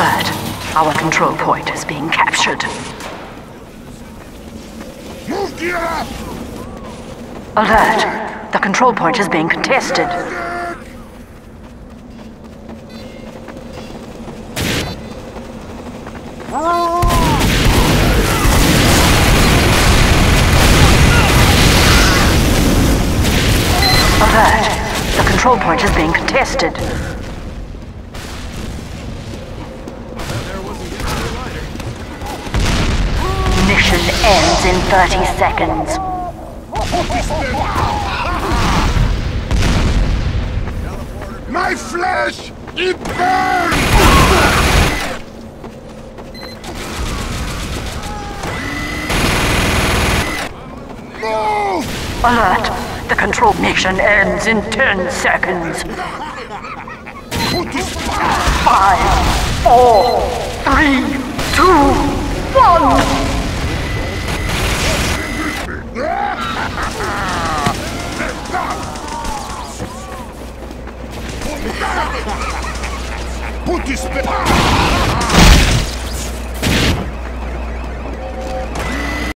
Alert! Our control point is being captured. Move gear! Alert! The control point is being contested. Alert! The control point is being contested. Ends in 30 seconds. My flesh! It burns! Alert! The control mission ends in 10 seconds. Puto espelho!